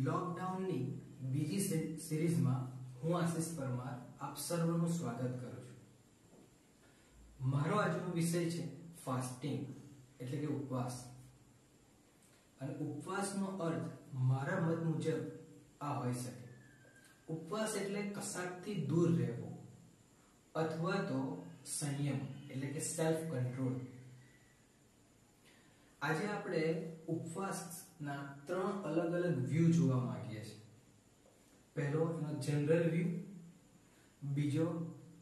લોકડાઉનની બીજી સિરીઝમાં હું આશિષ પરમાર આપ સર્વનું સ્વાગત કરું છું. મારો આજનો વિષય છે ફાસ્ટિંગ એટલે કે ઉપવાસ. અને ઉપવાસનો અર્થ મારા મત મુજબ આ હોઈ શકે. ઉપવાસ એટલે કશાકથી દૂર રહેવો, અથવા તો સંયમ, એટલે કે સેલ્ફ કંટ્રોલ આજે આપણે ઉપવાસના ત્રણ અલગ અલગ વ્યૂ જોવા માંગીએ છીએ. પહેલો એનો જનરલ વ્યૂ બીજો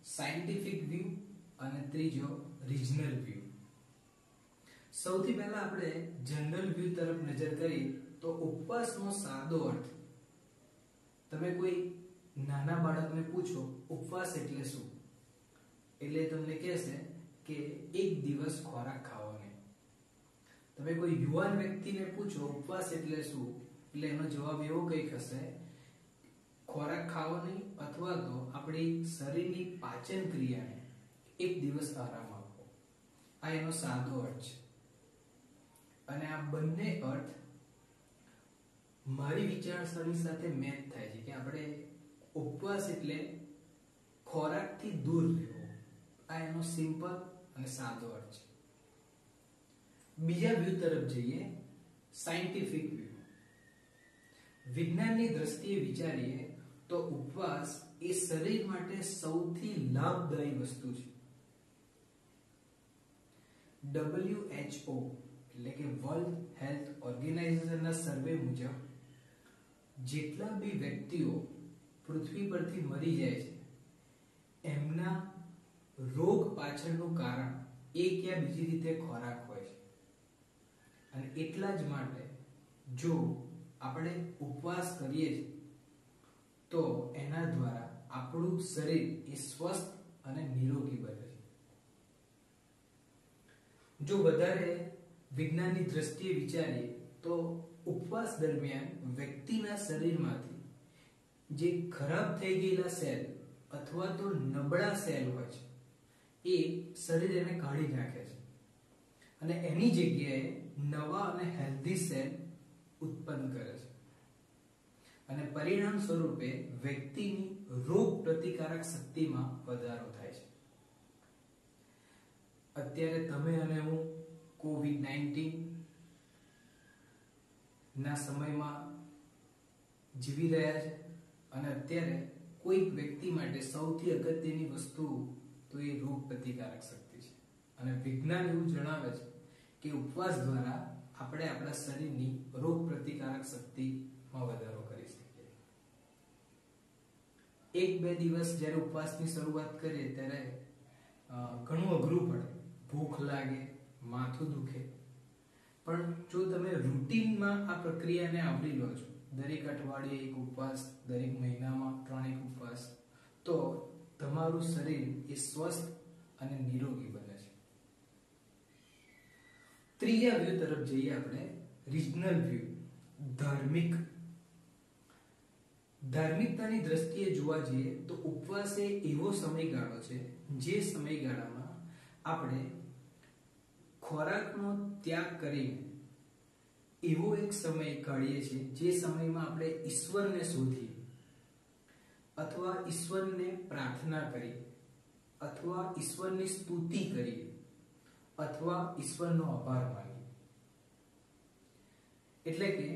સાયન્ટિફિક વ્યૂ અને ત્રીજો રિજનલ વ્યૂ સૌથી પહેલા આપણે જનરલ વ્યૂ તરફ નજર કરી તો ઉપવાસનો સાદો અર્થ. તમે કોઈ નાના બાળકને પૂછો, ઉપવાસ એટલે શું? એટલે તમને કહેશે કે એક દિવસ ખોરાક ખાવો. તમે કોઈ યુવાન વ્યક્તિને પૂછો, ઉપવાસ એટલે શું? એટલે એનો જવાબ એવો કંઈક હશે, ખોરાક ખાવો નહીં અથવા તો આપણી શરીરની પાચન ક્રિયાને એક દિવસ આરામ આપવો આ એનો સાદો અર્થ છે. અને આ બંને અર્થ મારી વિચારસરણી સાથે મેચ થાય છે કે આપણે ઉપવાસ એટલે ખોરાકથી દૂર રહેવો. આ એનો સિમ્પલ અને સાદો અર્થ છે. બીજા વ્યૂ તરફ જઈએ સાયન્ટિફિક વ્યૂ વિજ્ઞાનની દ્રષ્ટિએ વિચારીએ તો ઉપવાસ એ શરીર માટે સૌથી લાભદાયી વસ્તુ છે WHO એટલે કે વર્લ્ડ હેલ્થ ઓર્ગેનાઇઝેશનના સર્વે મુજબ જેટલા બી વ્યક્તિઓ પૃથ્વી પરથી મરી જાય છે એમના રોગ પાછળનું કારણ એક યા બીજી રીતે ખોરાક હોય છે અને એટલા જ માટે જો આપણે ઉપવાસ કરીએ તો એના દ્વારા આપણું શરીર એ સ્વસ્થ અને નિરોગી બને છે. જો વધારે વિજ્ઞાનની દ્રષ્ટિએ વિચારીએ, તો ઉપવાસ દરમિયાન વ્યક્તિના શરીરમાંથી જે ખરાબ થઈ ગયેલા સેલ અથવા તો નબળા સેલ હોય છે, એ શરીર એને કાઢી નાખે છે. અને એની જગ્યાએ નવા અને હેલ્ધી સેલ ઉત્પન્ન કરે છે. અને પરિણામ સ્વરૂપે વ્યક્તિની રોગ પ્રતિકારક શક્તિમાં વધારો થાય છે. અત્યારે તમે અને હું કોવિડ નાઇન્ટીન ના સમયમાં જીવી રહ્યા છે. અને અત્યારે કોઈક વ્યક્તિ માટે સૌથી અગત્યની વસ્તુ તો એ રોગ પ્રતિકારક શક્તિ અને વિજ્ઞાન એવું જણાવે છે કે ઉપવાસ દ્વારા આપણે આપણા શરીરની રોગ પ્રતિકારક શક્તિમાં વધારો કરી શકીએ. એક બે દિવસ જ્યારે ઉપવાસની શરૂઆત કરીએ ત્યારે ઘણું અઘરું પડે. ભૂખ લાગે, માથું દુખે. પણ જો તમે રૂટીનમાં આ પ્રક્રિયાને આવરી લો છો, દરેક અઠવાડિયે એક ઉપવાસ, દરેક મહિનામાં ત્રણેક ઉપવાસ, તો તમારું શરીર એ સ્વસ્થ અને નિરોગી બને. ત્રીજા વ્યૂ તરફ જઈએ આપણે. રિજનલ વ્યૂ ધાર્મિક. ધાર્મિકતાની દ્રષ્ટિએ જોવા જઈએ તો ઉપવાસ એ એવો સમયગાળો છે જે સમયગાળામાં આપણે ખોરાકનો ત્યાગ કરીને એવો એક સમય કાઢીએ છીએ જે સમયમાં આપણે ઈશ્વરને શોધીએ અથવા ઈશ્વરને પ્રાર્થના કરીએ અથવા ઈશ્વરની સ્તુતિ કરીએ. અથવા ઈશ્વરનો આભાર માનીએ એટલે કે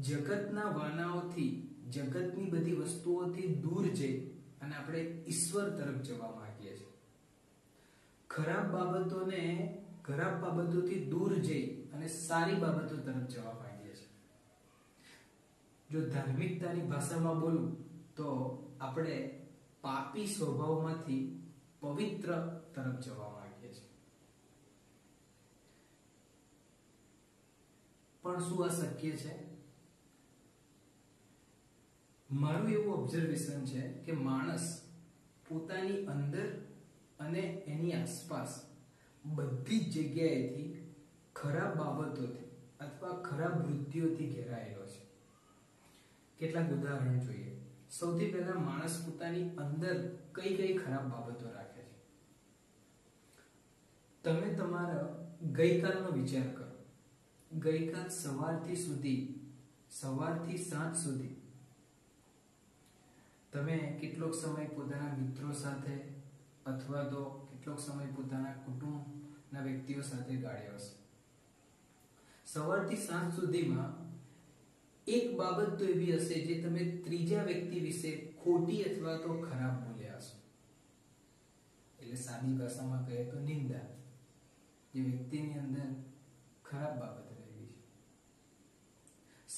જગતના વાનાઓથી, જગતની બધી વસ્તુઓથી દૂર જઈ અને આપણે ઈશ્વર તરફ જવા માંગીએ છીએ. ખરાબ બાબતોને ખરાબ બાબતોથી દૂર જઈ અને સારી બાબતો તરફ જવા માંગીએ છીએ. જો ધાર્મિકતાની ભાષામાં બોલું, તો આપણે પાપી સ્વભાવમાંથી પવિત્ર તરફ જવા માંગીએ છીએ પણ શું આ શક્ય છે? મારું એવું ઓબ્ઝર્વેશન છે કે માણસ પોતાની અંદર અને એની આસપાસ બધી જ જગ્યાએથી ખરાબ બાબતોથી અથવા ખરાબ વૃત્તિઓથી ઘેરાયેલો છે. કેટલાક ઉદાહરણ જોઈએ. સૌથી પહેલા માણસ પોતાની અંદર કઈ કઈ ખરાબ બાબતો રાખે છે? તમે તમારા ગઈકાલનો વિચાર કરો. ગઈકાલ સવારથી સુધી, સવારથી સાંજ સુધી. તમે કેટલોક સમય પોતાના મિત્રો સાથે અથવા તો કેટલોક સમય પોતાના કુટુંબના વ્યક્તિઓ સાથે ગાળ્યો હશે. સવારથી સાંજ સુધીમાં એક બાબત તો એવી હશે જે તમે ત્રીજા વ્યક્તિ વિશે ખોટી અથવા તો ખરાબ બોલ્યા હશો. એટલે સાદી ભાષામાં કહે તો નિંદા, જે વ્યક્તિની અંદર ખરાબ બાબત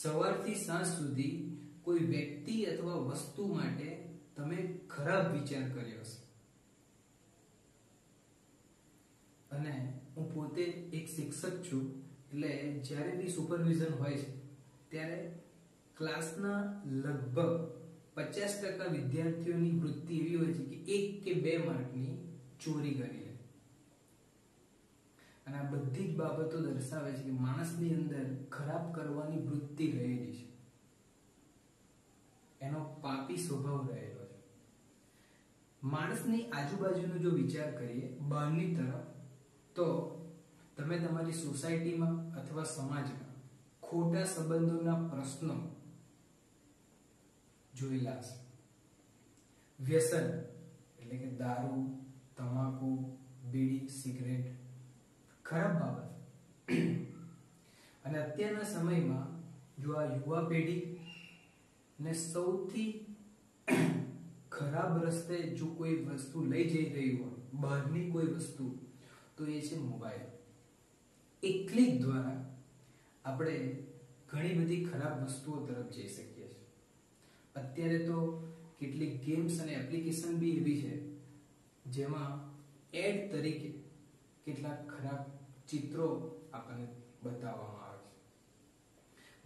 સવારથી સાંજ સુધી કોઈ વ્યક્તિ અથવા વસ્તુ માટે તમે ખરાબ વિચાર કર્યો હશે. અને હું પોતે એક શિક્ષક છું, એટલે જ્યારે બી સુપરવિઝન હોય છે, ત્યારે ક્લાસના લગભગ પચાસ ટકા વિદ્યાર્થીઓની વૃત્તિ એવી હોય છે કે એક કે બે માર્કની ચોરી કરી અને આ બધી જ બાબતો દર્શાવે છે કે માણસની અંદર ખરાબ કરવાની વૃત્તિ રહેલી છે. એનો પાપી સ્વભાવ રહેલો છે. માણસની આજુબાજુનો જો વિચાર કરીએ, બહારની તરફ, તો તમે તમારી સોસાયટીમાં અથવા સમાજમાં ખોટા સંબંધોના પ્રશ્નો જોયેલા હશે. વ્યસન, એટલે કે દારૂ, તમાકુ, બીડી, સિગરેટ ખરાબ બાબત. અને અત્યારના સમયમાં જો આ યુવા પેઢી ને સૌથી ખરાબ રસ્તે જો કોઈ વસ્તુ લઈ જઈ રહી હોય, બહારની કોઈ વસ્તુ, તો એ છે મોબાઈલ. એક ક્લિક દ્વારા આપણે ઘણી બધી ખરાબ વસ્તુઓ તરફ જઈ શકીએ છીએ. અત્યારે તો કેટલીક ગેમ્સ અને એપ્લિકેશન બી એવી છે જેમાં એડ તરીકે કેટલાક ખરાબ ચિત્રો આપણને બતાવવામાં આવે છે.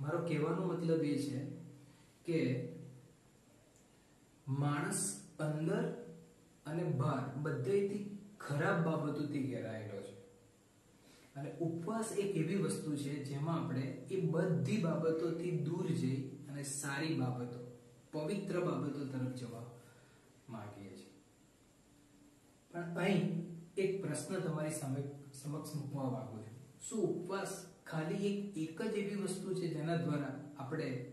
મારો કહેવાનો મતલબ એ છે કે માણસ અંદર અને બહાર બધેથી ખરાબ બાબતોથી ઘેરાયેલો છે. અને ઉપવાસ એક એવી વસ્તુ છે જેમાં આપણે એ બધી બાબતોથી દૂર જઈ અને સારી બાબતો, પવિત્ર બાબતો તરફ જવા માંગીએ છીએ. પણ અહીં એક પ્રશ્ન તમારી સામે સમક્ષ મૂકવા માંગુ છું. શું ઉપવાસ ખાલી એક એક જ એવી વસ્તુ છે જેના દ્વારા આપણે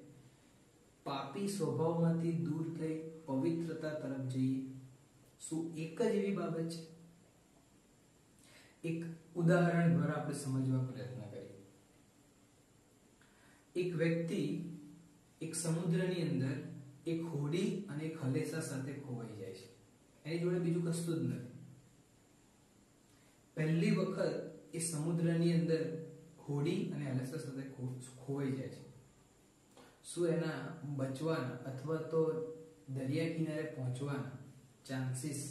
પાપી સ્વભાવમાંથી દૂર થઈ પવિત્રતા તરફ જઈએ? શું એક જ એવી બાબત છે? એક ઉદાહરણ દ્વારા આપણે સમજવા પ્રયત્ન કરીએ. એક વ્યક્તિ એક સમુદ્રની અંદર એક હોડી અને એક હલેસા સાથે ખોવાઈ જાય છે. એની જોડે બીજું કશું જ નથી. પહેલી વખત એ સમુદ્રની અંદર હોડી અને એલએસએસ સાથે ખોવાઈ જાય છે. શું એના બચવાના અથવા તો દરિયા કિનારે પહોંચવાના ચાન્સીસ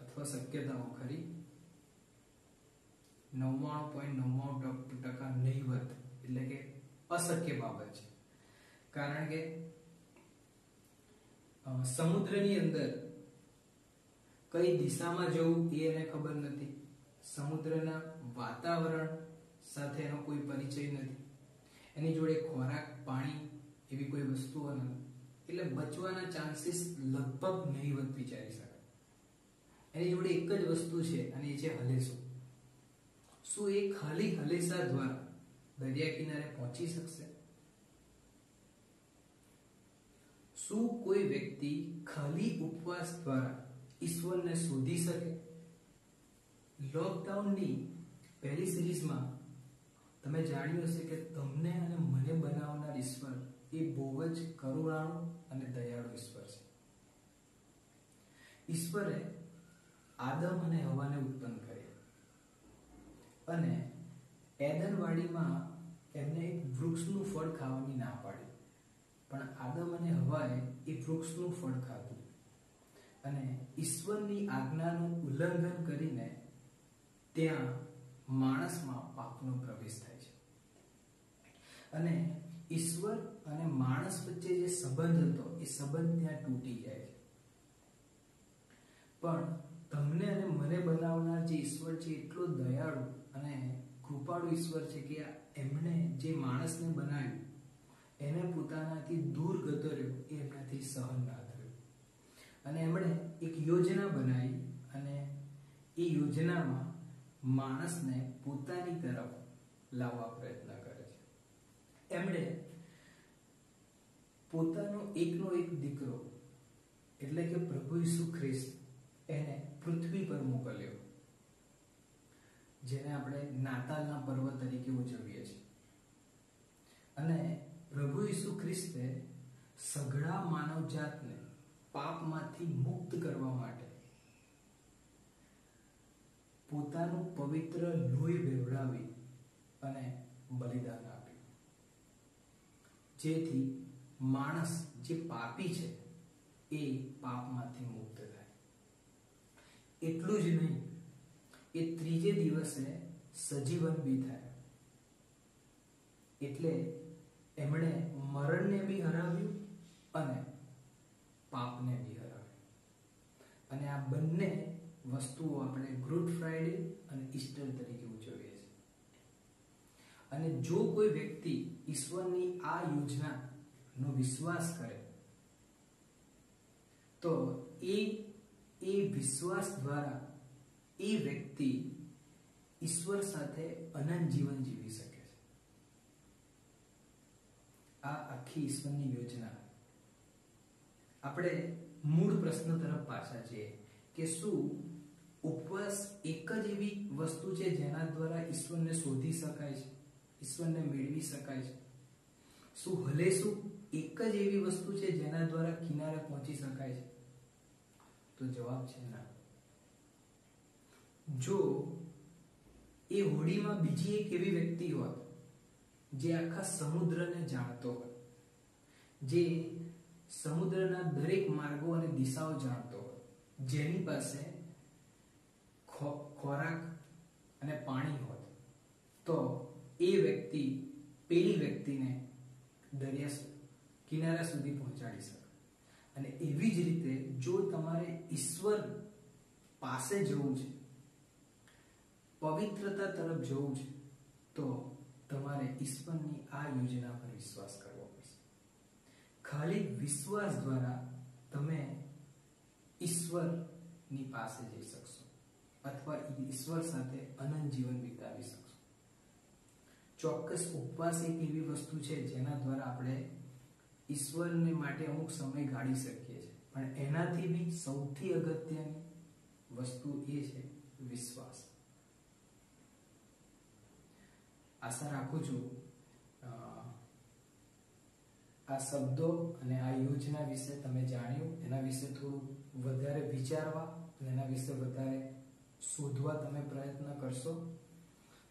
અથવા શક્યતાઓ ખરી? નવ્વાણું પોઈન્ટ નવ્વાણું ટકા નહીવત એટલે કે અશક્ય બાબત છે. કારણ કે સમુદ્રની અંદર કઈ દિશામાં જવું એ એને ખબર નથી. સમુદ્રના વાતાવરણ સાથે એનો કોઈ પરિચય નથી. એની જોડે ખોરાક, પાણી એવી કોઈ વસ્તુઓ નથી. એટલે બચવાના ચાન્સીસ લગભગ નહીવત વિચારી શકાય. એની જોડે એક જ વસ્તુ છે અને એ છે હલેસો. શું એ ખાલી હલેસા દ્વારા દરિયા કિનારે પહોંચી શકશે? શું કોઈ વ્યક્તિ ખાલી ઉપવાસ દ્વારા ઈશ્વરને શોધી શકે? લોકડાઉનની પહેલી સિરીઝમાં તમે જાણ્યું હશે કે તમને અને મને બનાવનાર ઈશ્વર એ બહુ જ કરુણાળુ અને દયાળુ ઈશ્વર છે. ઈશ્વરે આદમ અને હવાને ઉત્પન્ન કર્યા. અને એદનવાડીમાં એમને એક વૃક્ષનું ફળ ખાવાની ના પાડી. પણ આદમ અને હવાએ એ વૃક્ષનું ફળ ખાધું. અને ઈશ્વરની આજ્ઞાનું ઉલ્લંઘન કરીને ત્યાં માણસમાં પાપનો પ્રવેશ થાય છે. અને ઈશ્વર અને માણસ વચ્ચે જે સંબંધ હતો, એ સંબંધ ત્યાં તૂટી જાય છે. પણ તમને અને મને બનાવનાર જે ઈશ્વર છે, એટલો દયાળુ અને કૃપાળુ ઈશ્વર છે કે એમણે જે માણસને બનાવ્યું, એને પોતાનાથી દૂર ગતો રહ્યો, એ એમનાથી સહન ના થયું. અને એમણે એક યોજના બનાવી અને એ યોજનામાં માણસને પોતાની તરફ લાવવા પ્રયત્ન કરે છે. એમણે પોતાનો એકનો એક દીકરો, એટલે કે પ્રભુ ઈસુ ખ્રિસ્ત, એને પૃથ્વી પર મોકલ્યો. જેને આપણે નાતાલના પર્વ તરીકે ઉજવીએ છીએ. અને પ્રભુ ઈસુ ખ્રિસ્તે સઘળા માનવજાતને પાપમાંથી મુક્ત કરવા માટે પોતાનું પવિત્ર લોહી વેવડાવી અને બલિદાન આપ્યું. જેથી માણસ જે પાપી છે, એ પાપમાંથી મુક્ત થાય. એટલું જ નહીં, એ ત્રીજે દિવસે સજીવન બી થાય. એટલે એમણે મરણને બી હરાવ્યું અને પાપને બી હરાવ્યું. અને આ બંને વસ્તુઓ આપણે ગુડ ફ્રાઈડે અને ઈસ્ટર તરીકે ઉજવીએ છીએ. અને જો કોઈ વ્યક્તિ ઈશ્વરની આ યોજનાનો વિશ્વાસ કરે, તો એ એ વિશ્વાસ દ્વારા એ વ્યક્તિ ઈશ્વર સાથે અનંત જીવન જીવી શકે છે. આ આખી ઈશ્વરની યોજના. આપણે મૂળ પ્રશ્ન તરફ પાછા છીએ કે શું વસ્તુ છે જેના દ્વારા ઈશ્વરને શોધી શકાય છે, ઈશ્વરને મેળવી શકાય છે. શું હલે શું એક જ એવી વસ્તુ છે જેના દ્વારા કિનારે પહોંચી શકાય છે? તો જવાબ છે ના. જો એ હોડીમાં બીજી એક એવી વ્યક્તિ હોત જે આખા સમુદ્રને જાણતો હોય, જે સમુદ્રના દરેક માર્ગો અને દિશાઓ જાણતો હોય, જેની પાસે ખોરાક અને પાણી હોત. તો એ વ્યક્તિ, પેલી વ્યક્તિને દરિયા કિનારા સુધી પહોંચાડી શકે. અને એવી જ રીતે જો તમારે ઈશ્વર પાસે જવું છે, પવિત્રતા તરફ જવું છે, તો તમારે ઈશ્વરની આ યોજના પર વિશ્વાસ કરવો પડશે. ખાલી વિશ્વાસ દ્વારા તમે ઈશ્વરની પાસે જઈ શકશો. અથવા ઈશ્વર સાથે અનંત જીવન વિતાવી શકશો. ચોક્કસ ઉપવાસ એક એવી વસ્તુ છે જેના દ્વારા આપણે ઈશ્વરને માટે અમુક સમય ગાળી શકીએ છીએ. પણ એનાથી બી સૌથી અગત્યની વસ્તુ એ છે વિશ્વાસ. આશા રાખું છું આ શબ્દો અને આ યોજના વિશે તમે જાણ્યું. એના વિશે થોડું વધારે વિચારવા અને એના વિશે વધારે શોધવા તમે પ્રયત્ન કરશો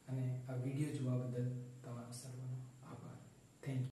અને આ વીડિયો જોવા બદલ તમારો સર્વનો આભાર. Thank you